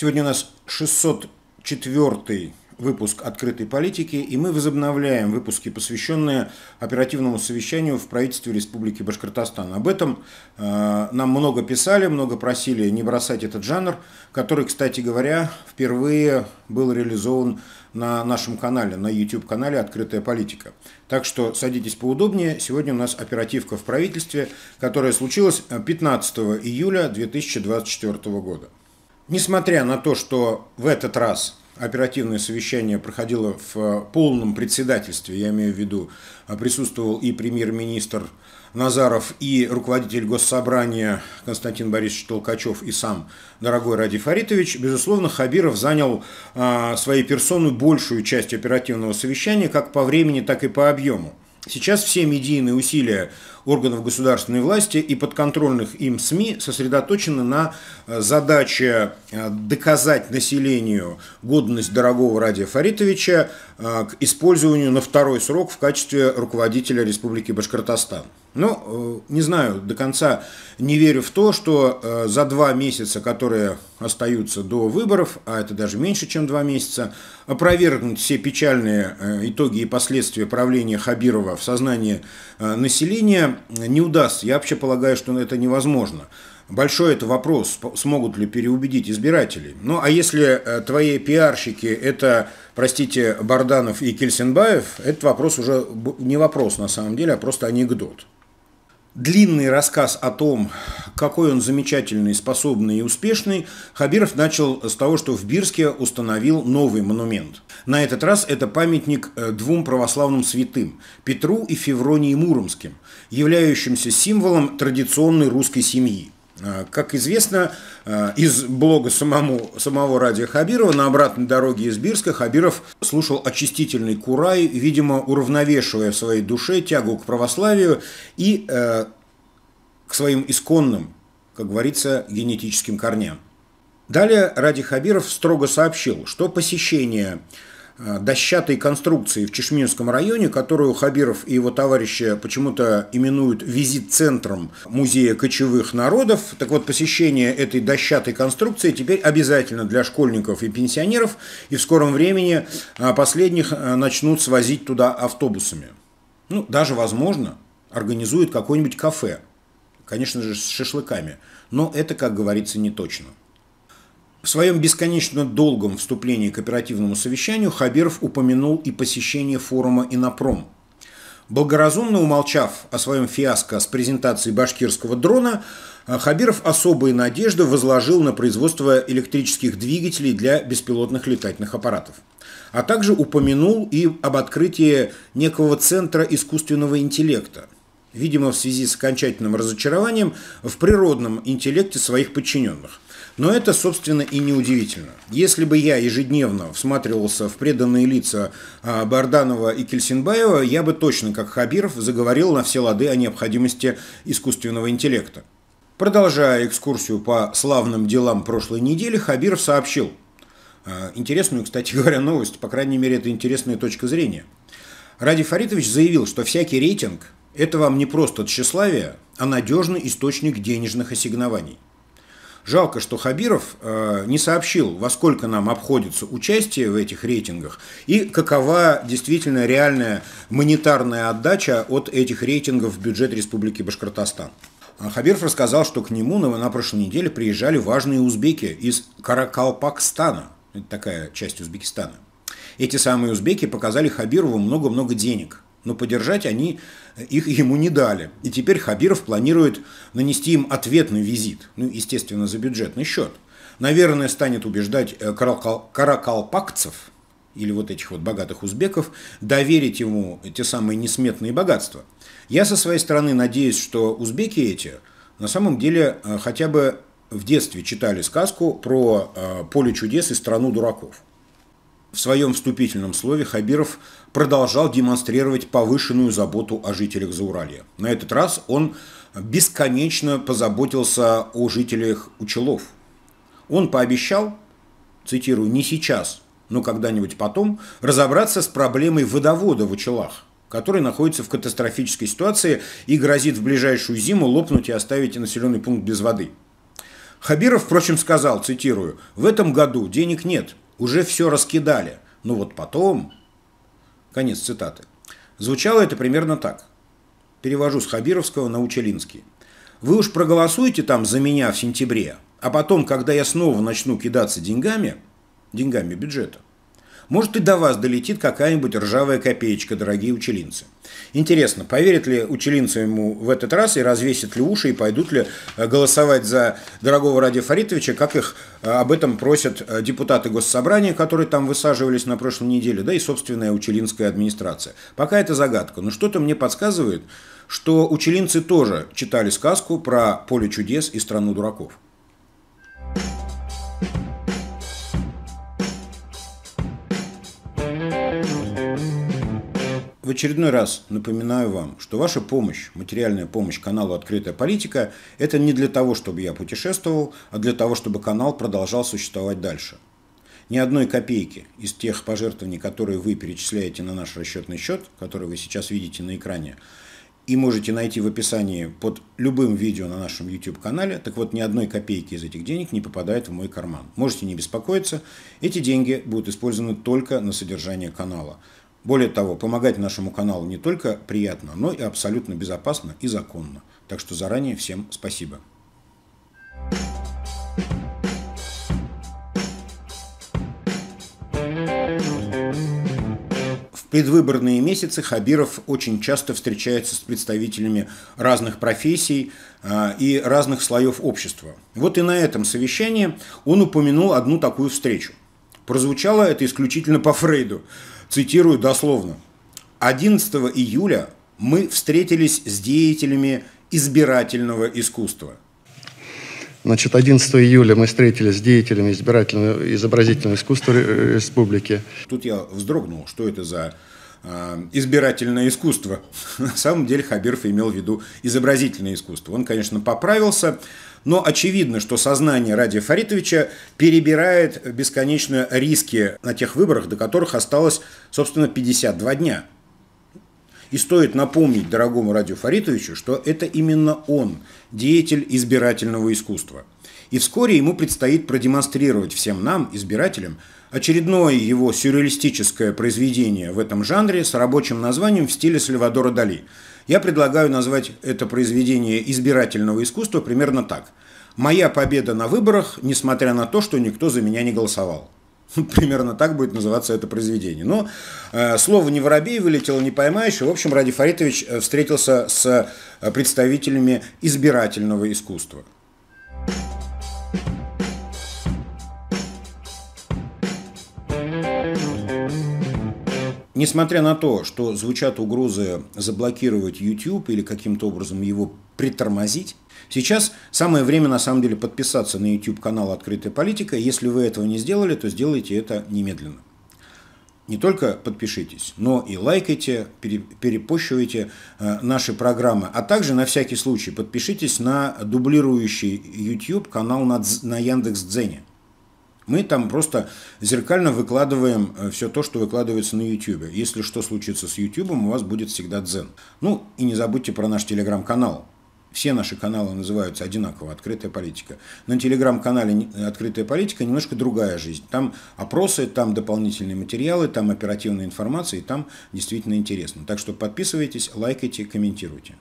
Сегодня у нас 604 выпуск «Открытой политики», и мы возобновляем выпуски, посвященные оперативному совещанию в правительстве Республики Башкортостан. Об этом э, нам много писали, много просили не бросать этот жанр, который, кстати говоря, впервые был реализован на нашем канале, на YouTube-канале «Открытая политика». Так что садитесь поудобнее. Сегодня у нас оперативка в правительстве, которая случилась 15 июля 2024 года. Несмотря на то, что в этот раз оперативное совещание проходило в полном председательстве, я имею в виду, присутствовал и премьер-министр Назаров, и руководитель госсобрания Константин Борисович Толкачев, и сам дорогой Ради Фаритович, безусловно, Хабиров занял а, своей персоной большую часть оперативного совещания как по времени, так и по объему. Сейчас все медийные усилия органов государственной власти и подконтрольных им СМИ сосредоточены на э, задаче э, доказать населению годность дорогого Радия Фаритовича э, к использованию на второй срок в качестве руководителя Республики Башкортостан. Ну, не знаю, до конца не верю в то, что за два месяца, которые остаются до выборов, а это даже меньше, чем два месяца, опровергнуть все печальные итоги и последствия правления Хабирова в сознании населения не удастся. Я вообще полагаю, что это невозможно. Большой это вопрос, смогут ли переубедить избирателей. Ну, а если э, твои пиарщики – это, простите, Барданов и Кельсенбаев, этот вопрос уже не вопрос на самом деле, а просто анекдот длинный рассказ о том, какой он замечательный, способный и успешный, Хабиров начал с того, что в Бирске установил новый монумент. На этот раз это памятник э, двум православным святым – Петру и Февронии Муромским, являющимся символом традиционной русской семьи – как известно, а, из блога самому, самого Радия Хабирова на обратной дороге из Бирска Хабиров слушал очистительный Курай, видимо, уравновешивая в своей душе тягу к православию и э, к своим исконным, как говорится, генетическим корням. Далее Ради Хабиров строго сообщил, что посещение Э, дощатой конструкции в Чешминском районе, которую Хабиров и его товарищи почему-то именуют визит-центром музея кочевых народов. Так вот, посещение этой дощатой конструкции теперь обязательно для школьников и пенсионеров, и в скором времени э, последних э, начнут свозить туда автобусами. Ну, даже, возможно, организуют какое-нибудь кафе, конечно же, с шашлыками, но это, как говорится, не точно. В своем бесконечно долгом вступлении к оперативному совещанию Хабиров упомянул и посещение форума «Инопром». Благоразумно умолчав о своем фиаско с презентацией башкирского дрона, Хабиров особые надежды возложил на производство электрических двигателей для беспилотных летательных аппаратов. А также упомянул и об открытии некого центра искусственного интеллекта, видимо, в связи с окончательным разочарованием в природном интеллекте своих подчиненных – но это, собственно, и не удивительно. Если бы я ежедневно всматривался в преданные лица а, Барданова и Кельсинбаева, я бы точно, как Хабиров, заговорил на все лады о необходимости искусственного интеллекта. Продолжая экскурсию по славным делам прошлой недели, Хабиров сообщил а, интересную, кстати говоря, новость, по крайней мере, это интересная точка зрения. Ради Фаритович заявил, что всякий рейтинг – это вам не просто тщеславие, а надежный источник денежных ассигнований. Жалко, что Хабиров э, не сообщил, во сколько нам обходится участие в этих рейтингах и какова действительно реальная монетарная отдача от этих рейтингов в бюджет Республики Башкортостан. А Хабиров рассказал, что к нему на, на прошлой неделе приезжали важные узбеки из Каракалпакстана. Это такая часть Узбекистана. Эти самые узбеки показали Хабирову много-много денег – но поддержать они их ему не дали. И теперь Хабиров планирует нанести им ответный визит, ну, естественно, за бюджетный счет. Наверное, станет убеждать э, каракалпакцев, или вот этих вот богатых узбеков, доверить ему те самые несметные богатства. Я со своей стороны надеюсь, что узбеки эти на самом деле э, хотя бы в детстве читали сказку про э, поле чудес и страну дураков. В своем вступительном слове Хабиров продолжал демонстрировать повышенную заботу о жителях Зауралья. На этот раз он бесконечно позаботился о жителях Учелов. Он пообещал, цитирую, «не сейчас, но когда-нибудь потом, разобраться с проблемой водовода в Учелах, который находится в катастрофической ситуации и грозит в ближайшую зиму лопнуть и оставить населенный пункт без воды». Хабиров, впрочем, сказал, цитирую, «В этом году денег нет, уже все раскидали, но вот потом...» Конец цитаты. Звучало это примерно так. Перевожу с Хабировского на Учелинский. «Вы уж проголосуете там за меня в сентябре, а потом, когда я снова начну кидаться деньгами, деньгами бюджета, может и до вас долетит какая-нибудь ржавая копеечка, дорогие учелинцы. Интересно, поверят ли учелинцы ему в этот раз и развесят ли уши, и пойдут ли э, голосовать за дорогого Ради Фаритовича, как их э, об этом просят э, депутаты Госсобрания, которые там высаживались на прошлой неделе, да и собственная учелинская администрация. Пока это загадка, но что-то мне подсказывает, что учелинцы тоже читали сказку про поле чудес и страну дураков. В очередной раз напоминаю вам, что ваша помощь, материальная помощь каналу «Открытая политика» – это не для того, чтобы я путешествовал, а для того, чтобы канал продолжал существовать дальше. Ни одной копейки из тех пожертвований, которые вы перечисляете на наш расчетный счет, который вы сейчас видите на экране, и можете найти в описании под любым видео на нашем YouTube-канале. Так вот, ни одной копейки из этих денег не попадает в мой карман. Можете не беспокоиться, эти деньги будут использованы только на содержание канала. Более того, помогать нашему каналу не только приятно, но и абсолютно безопасно и законно. Так что заранее всем спасибо. В предвыборные месяцы Хабиров очень часто встречается с представителями разных профессий а, и разных слоев общества. Вот и на этом совещании он упомянул одну такую встречу. Прозвучало это исключительно по Фрейду. Цитирую дословно. 11 июля мы встретились с деятелями избирательного искусства. Значит, 11 июля мы встретились с деятелями избирательного изобразительного искусства республики. Тут я вздрогнул, что это за избирательное искусство. На самом деле Хабиров имел в виду изобразительное искусство. Он, конечно, поправился, но очевидно, что сознание Радия Фаритовича перебирает бесконечно риски на тех выборах, до которых осталось, собственно, 52 дня. И стоит напомнить дорогому Радию Фаритовичу, что это именно он, деятель избирательного искусства. И вскоре ему предстоит продемонстрировать всем нам, избирателям, очередное его сюрреалистическое произведение в этом жанре с рабочим названием в стиле Сальвадора Дали – я предлагаю назвать это произведение избирательного искусства примерно так. «Моя победа на выборах, несмотря на то, что никто за меня не голосовал». Примерно так будет называться это произведение. Но э, слово «не воробей» вылетело «не поймаешь». И, в общем, Ради Фаритович э, встретился с э, представителями избирательного искусства. Несмотря на то, что звучат угрозы заблокировать YouTube или каким-то образом его притормозить, сейчас самое время на самом деле подписаться на YouTube-канал «Открытая политика». Если вы этого не сделали, то сделайте это немедленно. Не только подпишитесь, но и лайкайте, перепощивайте э, наши программы, а также на всякий случай подпишитесь на дублирующий YouTube канал на, на Яндекс.Дзене. Мы там просто зеркально выкладываем э, все то, что выкладывается на YouTube. Если что случится с YouTube, у вас будет всегда дзен. Ну и не забудьте про наш телеграм-канал. Все наши каналы называются одинаково «Открытая политика». На телеграм-канале «Открытая политика» немножко другая жизнь. Там опросы, там дополнительные материалы, там оперативная информация, и там действительно интересно. Так что подписывайтесь, лайкайте, комментируйте.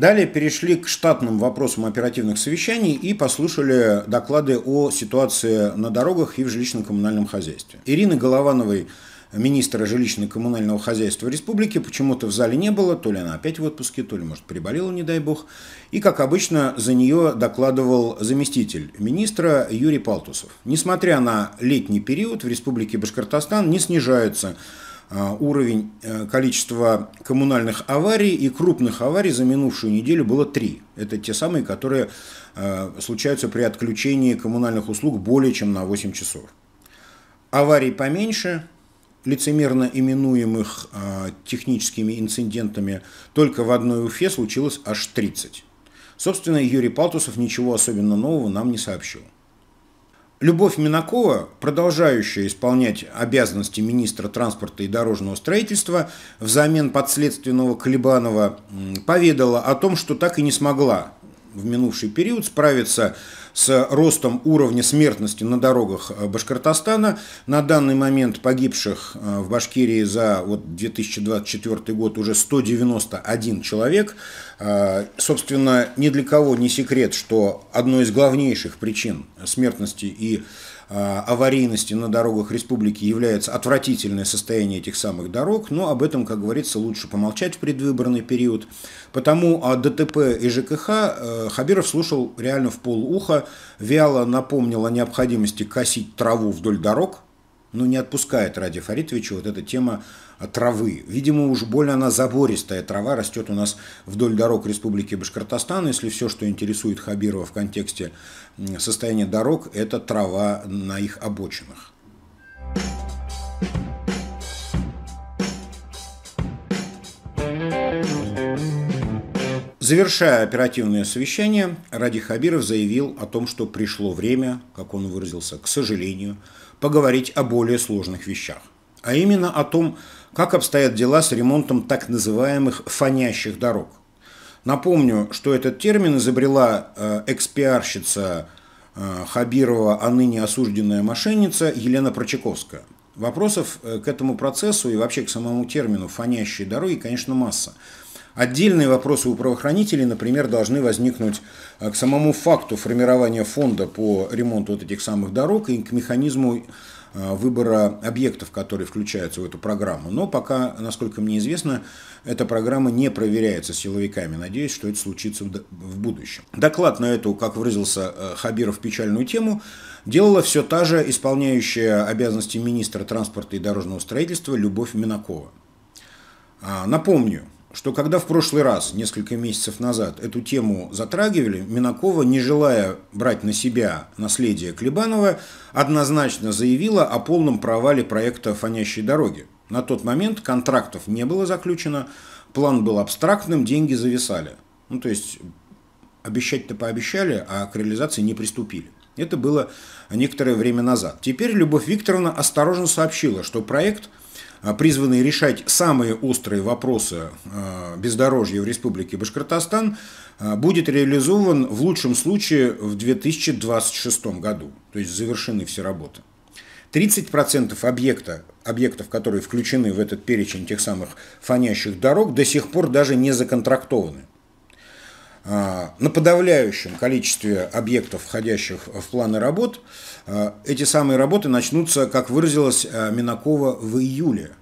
Далее перешли к штатным вопросам оперативных совещаний и послушали доклады о ситуации на дорогах и в жилищно-коммунальном хозяйстве. Ирины Головановой, министра жилищно-коммунального хозяйства республики, почему-то в зале не было, то ли она опять в отпуске, то ли, может, приболела, не дай бог. И, как обычно, за нее докладывал заместитель министра Юрий Палтусов. Несмотря на летний период, в республике Башкортостан не снижается Э, уровень э, количества коммунальных аварий и крупных аварий за минувшую неделю было три. Это те самые, которые э, случаются при отключении коммунальных услуг более чем на 8 часов. Аварий поменьше, лицемерно именуемых техническими инцидентами, только в одной Уфе случилось аж 30. Собственно, Юрий Палтусов ничего особенно нового нам не сообщил. Любовь Минакова, продолжающая исполнять обязанности министра транспорта и дорожного строительства взамен подследственного Колебанова, поведала о том, что так и не смогла в минувший период справиться с ростом уровня смертности на дорогах э, Башкортостана. На данный момент погибших э, в Башкирии за вот 2024 год уже 191 человек. Э, собственно, ни для кого не секрет, что одной из главнейших причин смертности и аварийности на дорогах республики является отвратительное состояние этих самых дорог, но об этом, как говорится, лучше помолчать в предвыборный период. Потому о ДТП и ЖКХ э, Хабиров слушал реально в полуха, вяло напомнил о необходимости косить траву вдоль дорог, но не отпускает Ради Фаритовича вот эта тема травы. Видимо, уж больно она забористая трава растет у нас вдоль дорог Республики Башкортостан. Если все, что интересует Хабирова в контексте состояния дорог, это трава на их обочинах. Завершая оперативное совещание, Ради Хабиров заявил о том, что пришло время, как он выразился, к сожалению, поговорить о более сложных вещах. А именно о том, как обстоят дела с ремонтом так называемых «фонящих дорог». Напомню, что этот термин изобрела э, экспиарщица э, Хабирова, а ныне осужденная мошенница Елена Прочаковская. Вопросов э, к этому процессу и вообще к самому термину «фонящие дороги», конечно, масса. Отдельные вопросы у правоохранителей, например, должны возникнуть к самому факту формирования фонда по ремонту вот этих самых дорог и к механизму Э, выбора объектов, которые включаются в эту программу. Но пока, насколько мне известно, эта программа не проверяется силовиками. Надеюсь, что это случится в будущем. Доклад на эту, как выразился э, Хабиров, печальную тему делала все та же исполняющая обязанности министра транспорта и дорожного строительства Любовь Минакова. А, напомню, что когда в прошлый раз, несколько месяцев назад, эту тему затрагивали, Минакова, не желая брать на себя наследие Клебанова, однозначно заявила о полном провале проекта «Фонящей дороги». На тот момент контрактов не было заключено, план был абстрактным, деньги зависали. Ну, то есть обещать-то пообещали, а к реализации не приступили. Это было некоторое время назад. Теперь Любовь Викторовна осторожно сообщила, что проект – а, призванный решать самые острые вопросы а, бездорожья в Республике Башкортостан, а, будет реализован в лучшем случае в 2026 году, то есть завершены все работы. 30% объекта, объектов, которые включены в этот перечень тех самых фонящих дорог, до сих пор даже не законтрактованы. На подавляющем количестве объектов, входящих в планы работ, Э, эти самые работы начнутся, как выразилась э, Минакова, в июле.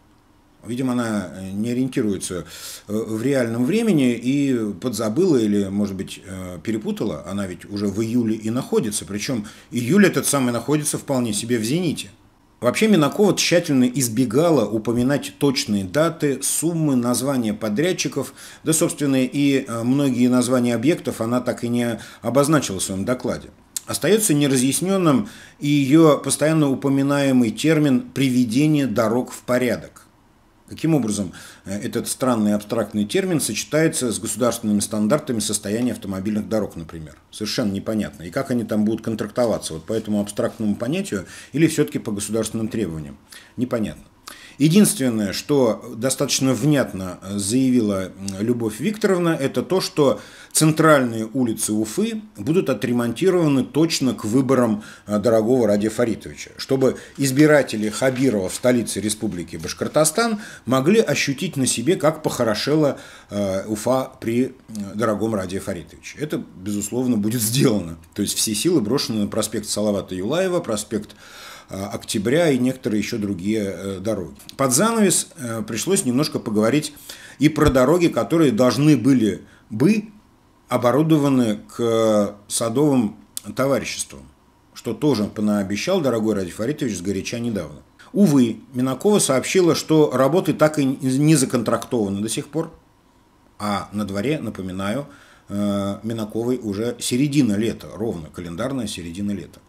Видимо, она не ориентируется э, в реальном времени и подзабыла или, может быть, перепутала. Она ведь уже в июле и находится. Причем июль этот самый находится вполне себе в зените. Вообще Минакова тщательно избегала упоминать точные даты, суммы, названия подрядчиков, да, собственно, и многие названия объектов она так и не обозначила в своем докладе. Остается неразъясненным и ее постоянно упоминаемый термин «приведение дорог в порядок». Каким образом э, этот странный абстрактный термин сочетается с государственными стандартами состояния автомобильных дорог, например? Совершенно непонятно. И как они там будут контрактоваться? Вот по этому абстрактному понятию или все-таки по государственным требованиям? Непонятно. Единственное, что достаточно внятно заявила Любовь Викторовна, это то, что центральные улицы Уфы будут отремонтированы точно к выборам э, дорогого Ради Фаритовича, чтобы избиратели Хабирова в столице Республики Башкортостан могли ощутить на себе, как похорошела э, Уфа при э, дорогом Ради Фаритовиче. Это, безусловно, будет сделано. То есть все силы брошены на проспект Салавата Юлаева, проспект Октября и некоторые еще другие дороги. Под занавес пришлось немножко поговорить и про дороги, которые должны были бы оборудованы к садовым товариществам, что тоже понаобещал дорогой Ради Фаритович сгоряча недавно. Увы, Минакова сообщила, что работы так и не законтрактованы до сих пор, а на дворе, напоминаю, э, Минаковой уже середина лета, ровно календарная середина лета.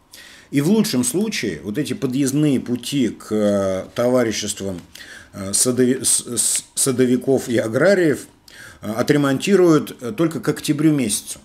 И в лучшем случае вот эти подъездные пути к э, товариществам э, садовиков и аграриев – отремонтируют только к октябрю месяцу.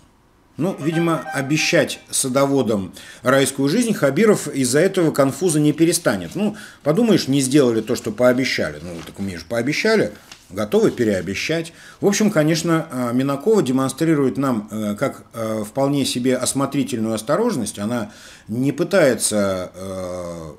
Ну, видимо, обещать садоводам райскую жизнь Хабиров из-за этого конфуза не перестанет. Ну, подумаешь, не сделали то, что пообещали. Ну, так мы же пообещали, готовы переобещать. В общем, конечно, э, Минакова демонстрирует нам э, как э, вполне себе осмотрительную осторожность. Она не пытается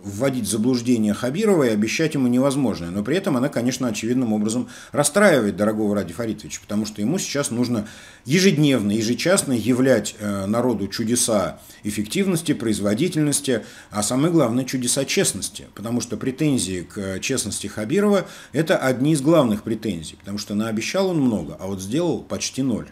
вводить в заблуждение Хабирова и обещать ему невозможное. Но при этом она, конечно, очевидным образом расстраивает дорогого Ради Фаритовича, потому что ему сейчас нужно ежедневно, ежечасно являть народу чудеса эффективности, производительности, а самое главное чудеса честности. Потому что претензии к честности Хабирова – это одни из главных претензий, потому что наобещал он много, а вот сделал почти ноль.